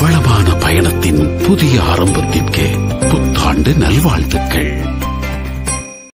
வளமான பயணத்தின் புதிய ஆரம்பத்திற்கு புத்தாண்டு நல்வாழ்த்துக்கள்.